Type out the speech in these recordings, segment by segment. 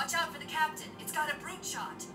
Watch out for the captain. It's got a brute shot.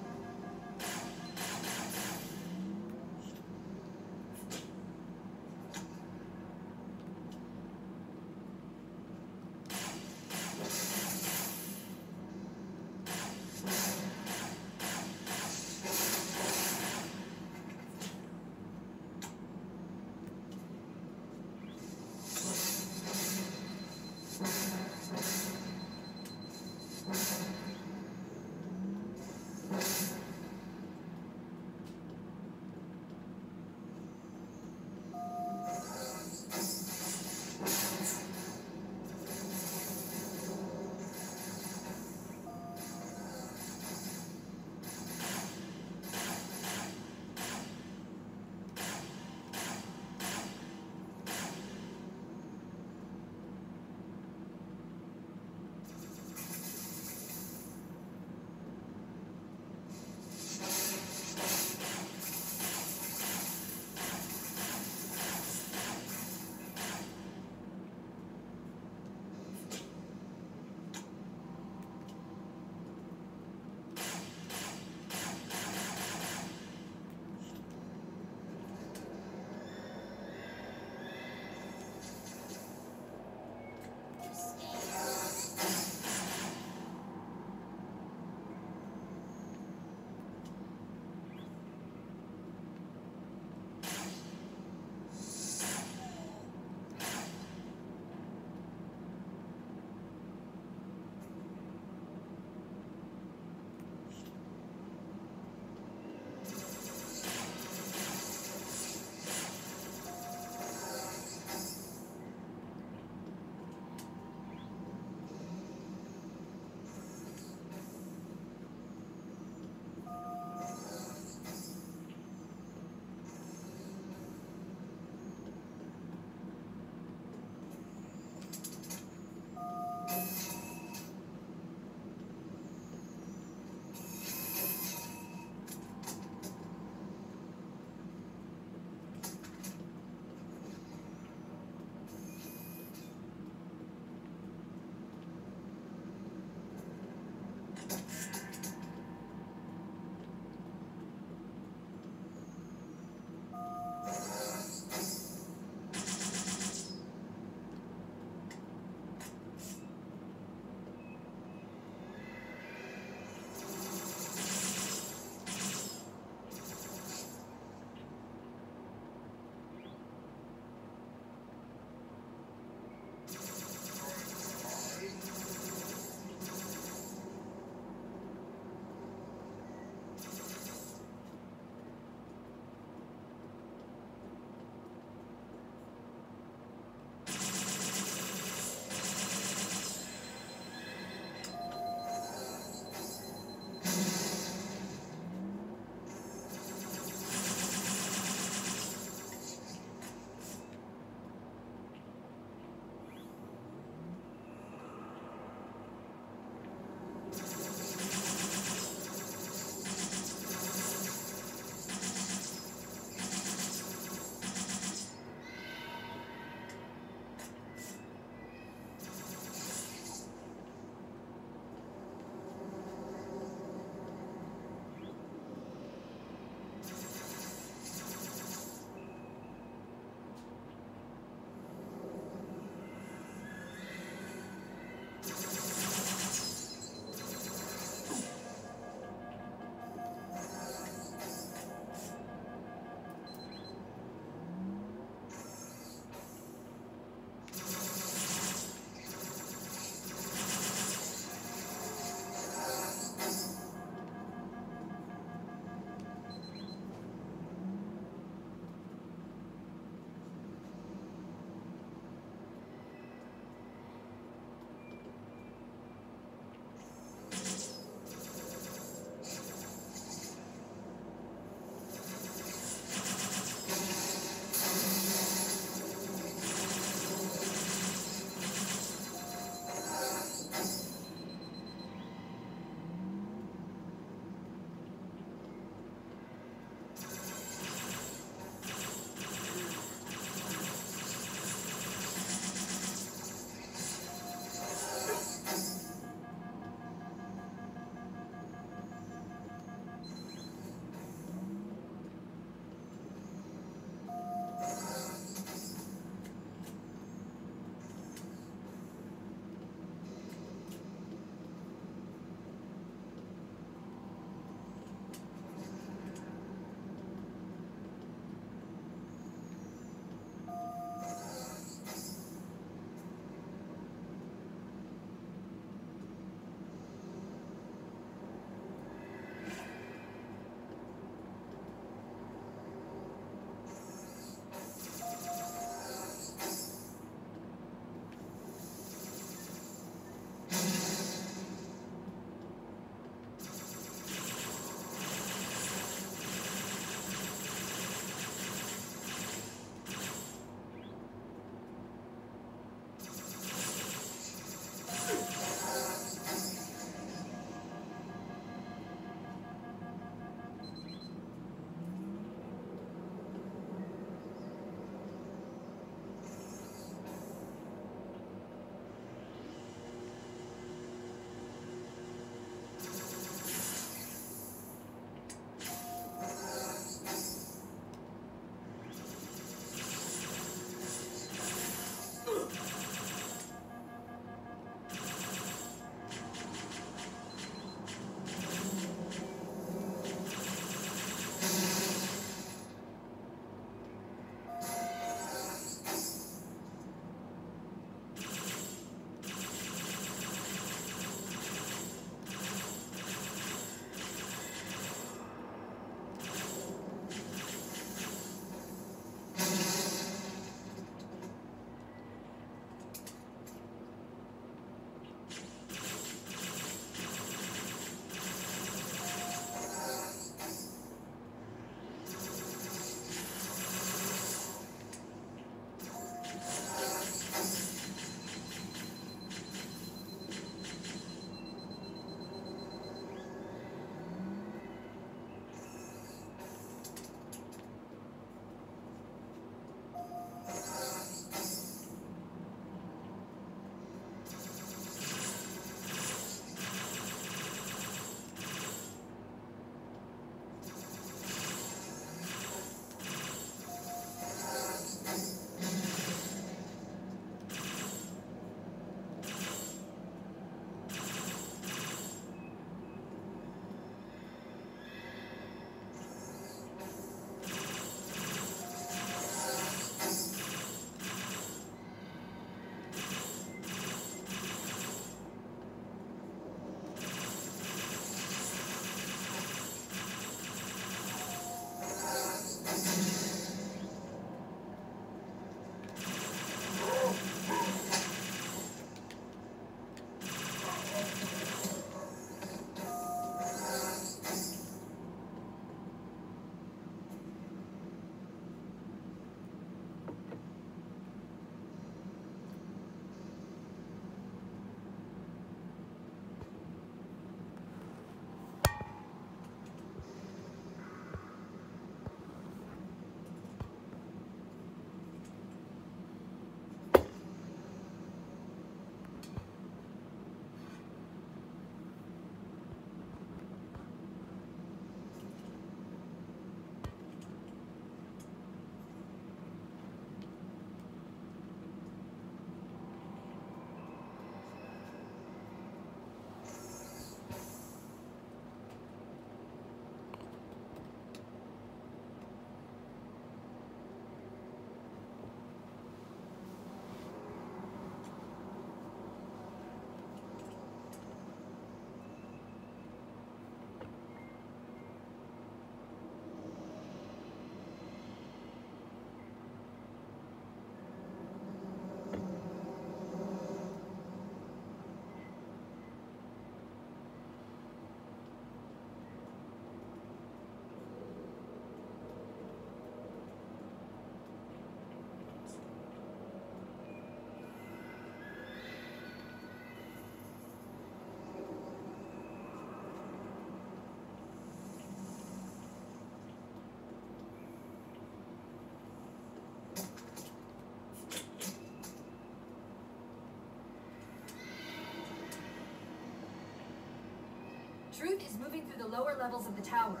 Druid is moving through the lower levels of the tower.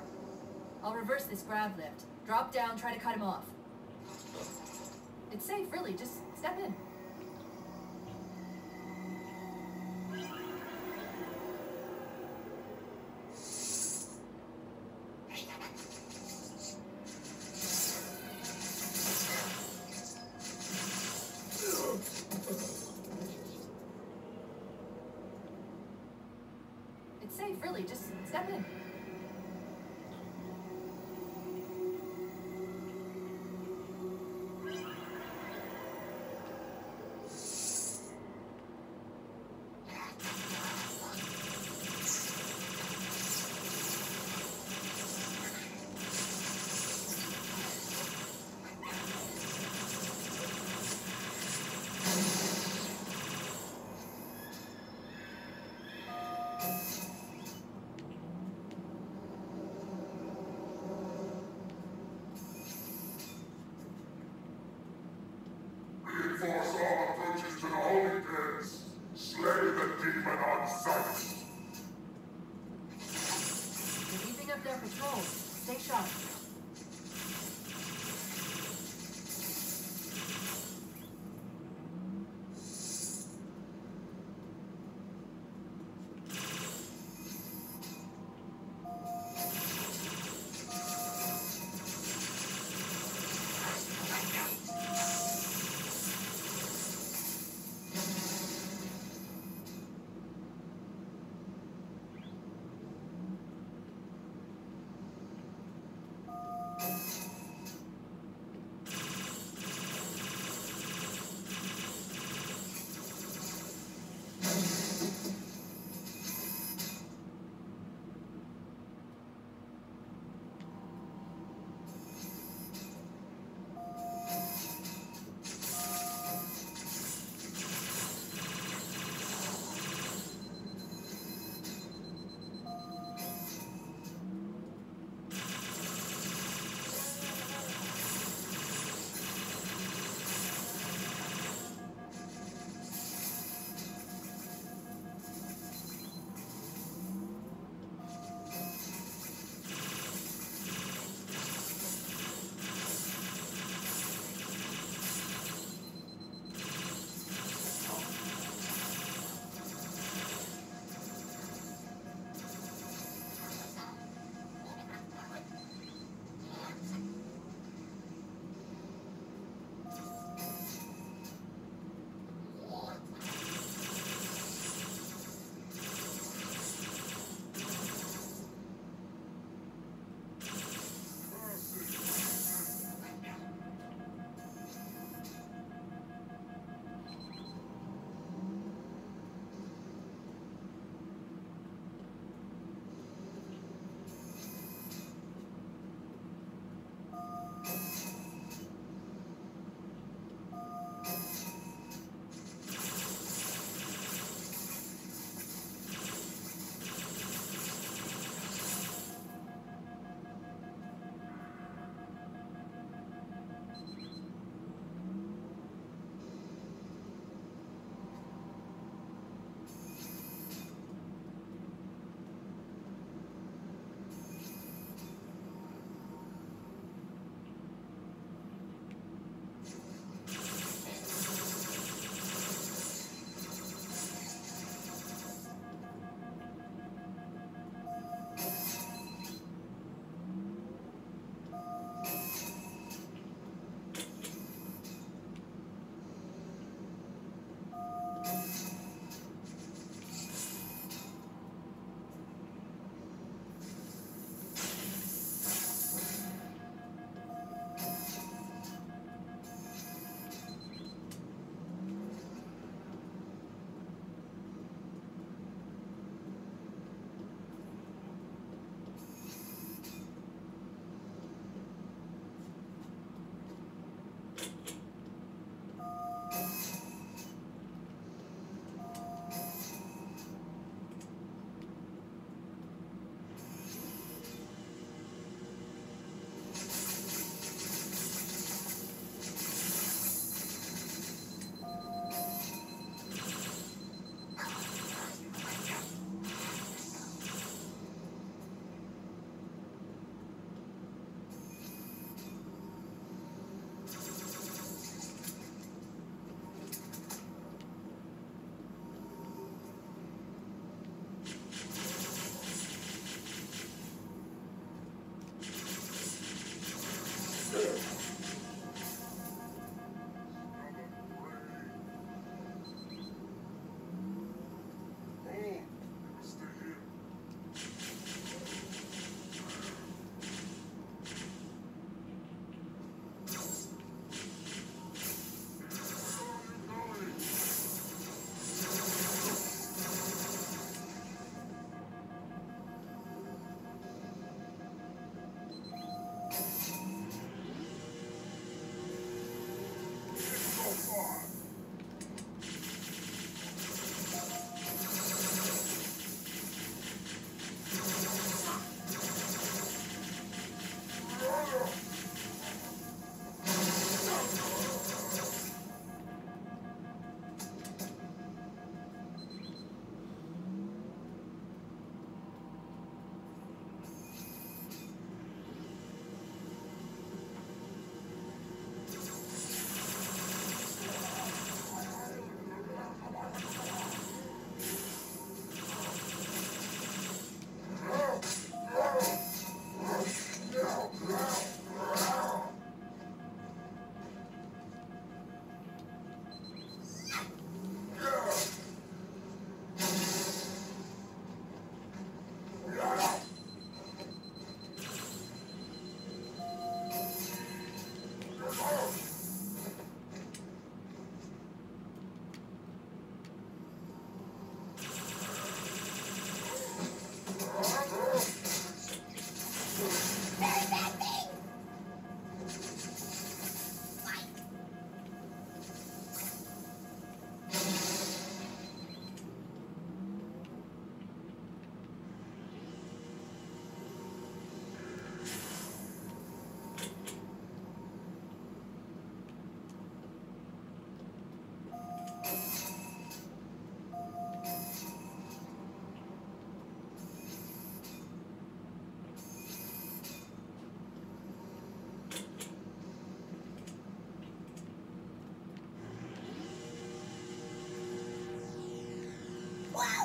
I'll reverse this grav lift. Drop down, try to cut him off. It's safe, really. Just step in. Safe, really. Just step in.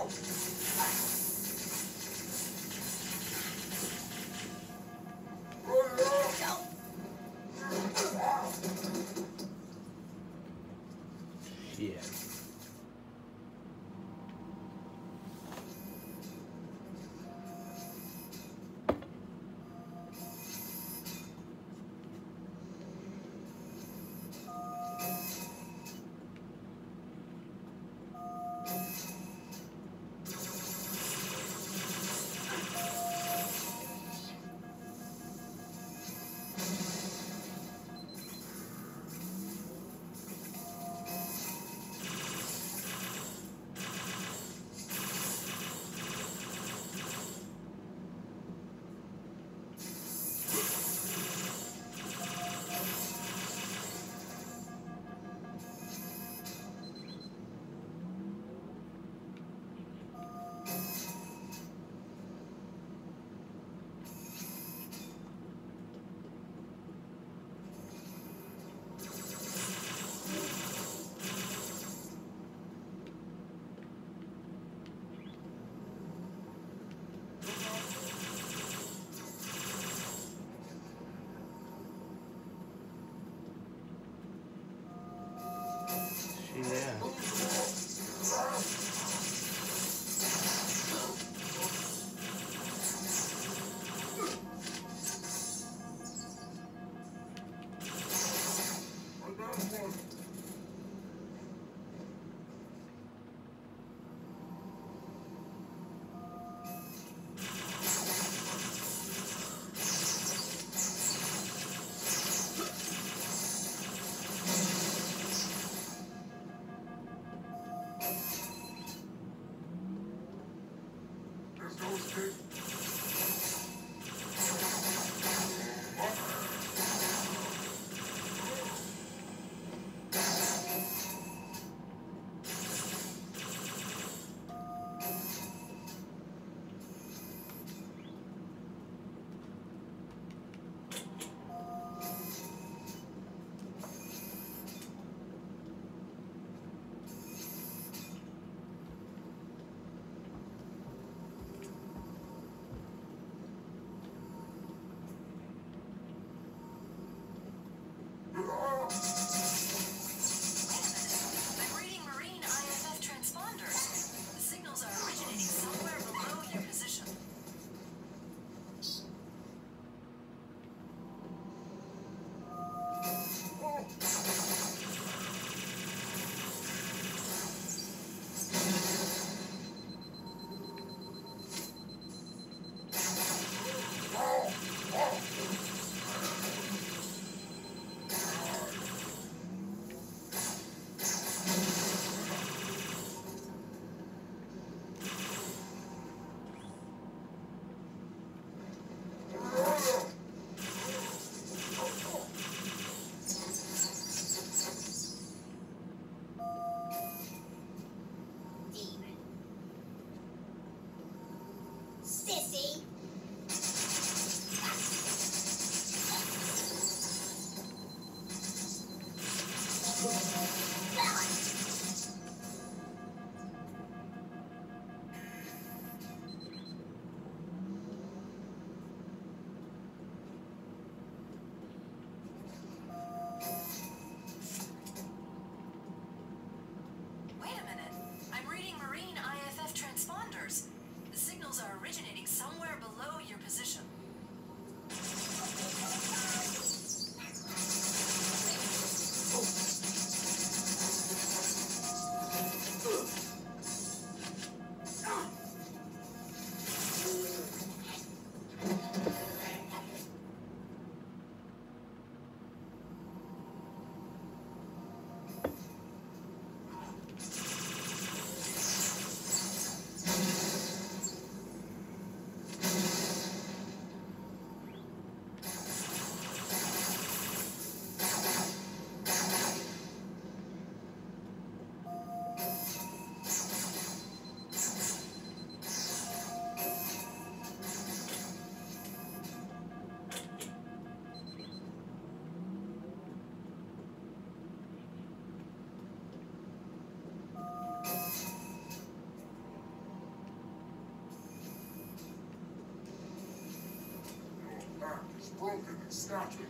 Yeah. Broken and.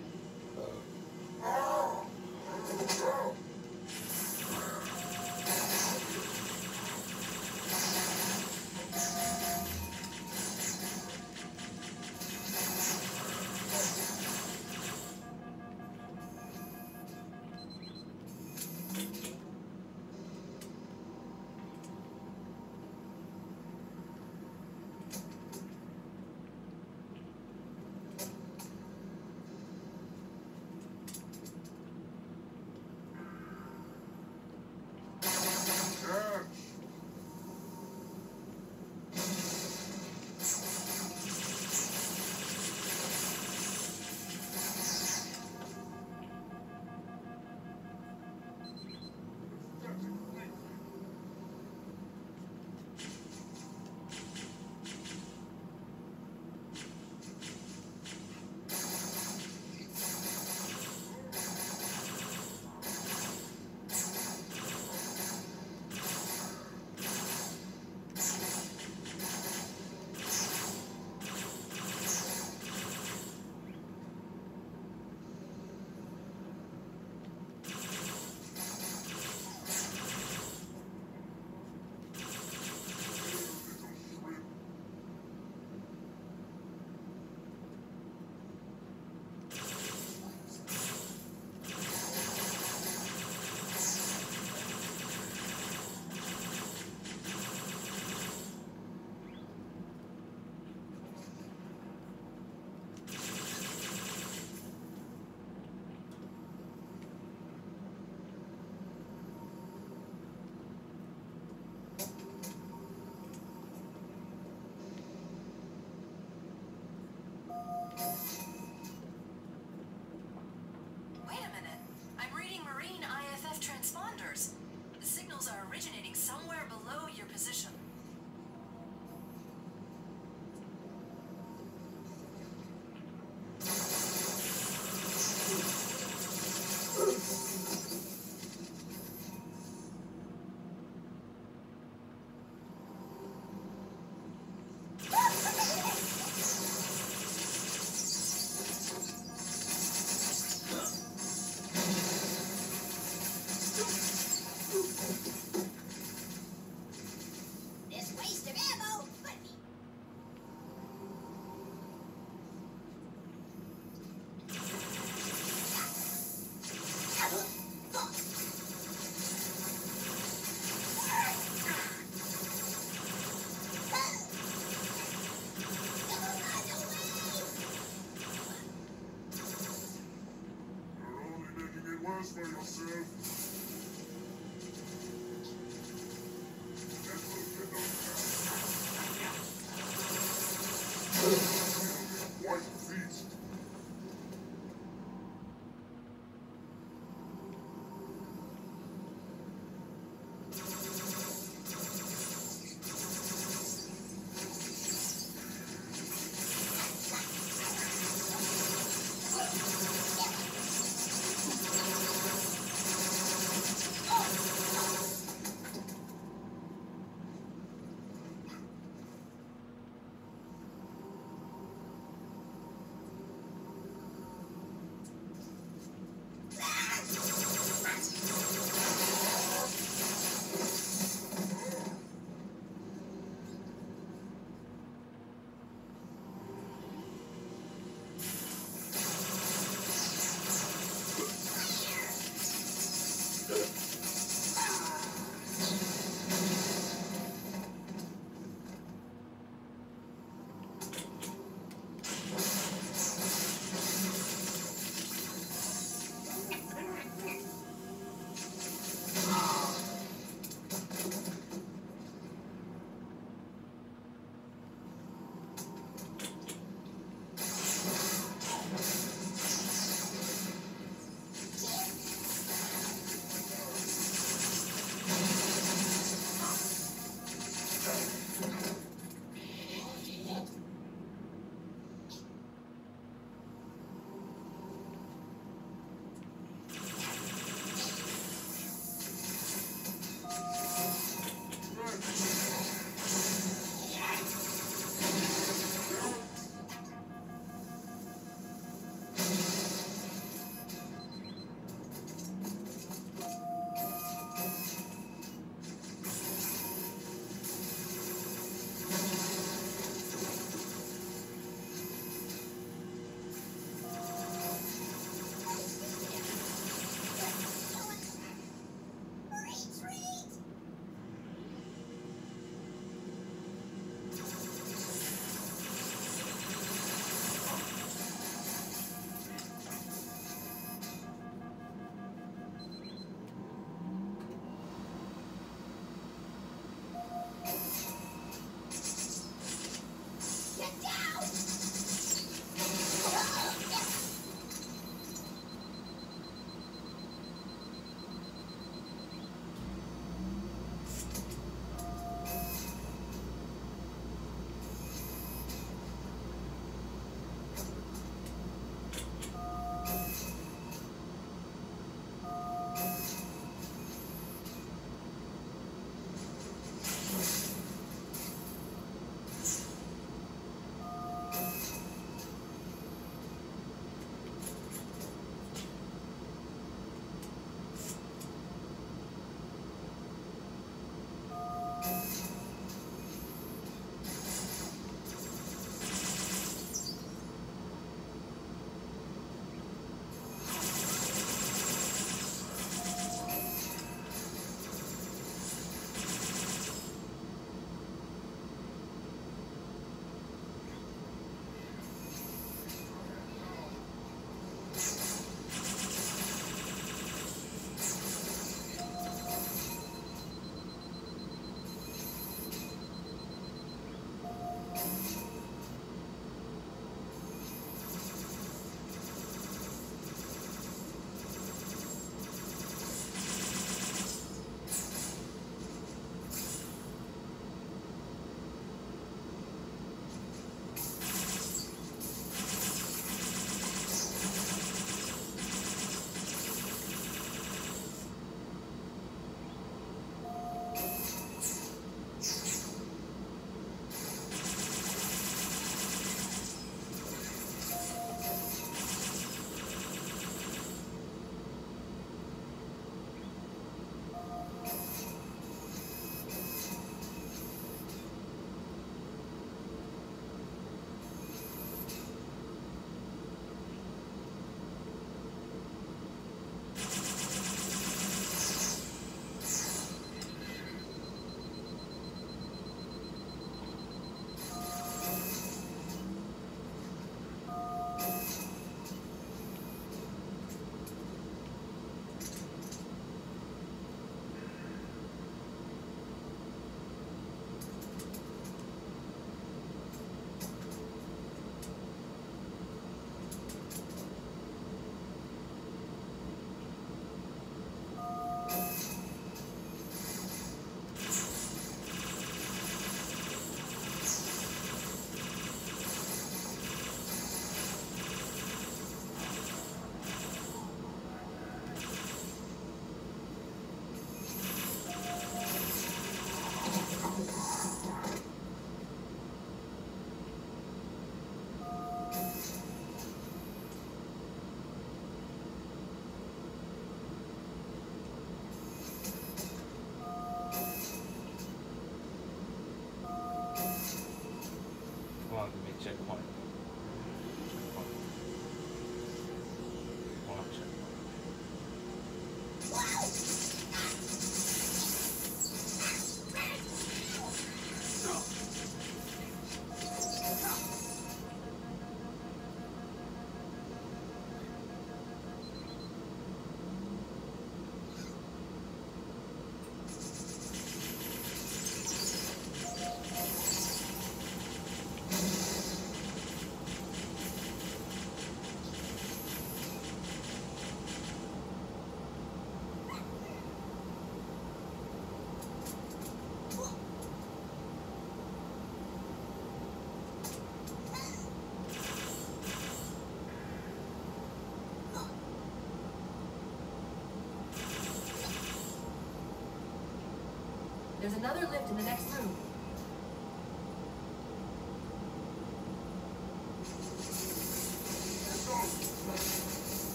Another lift in the next room.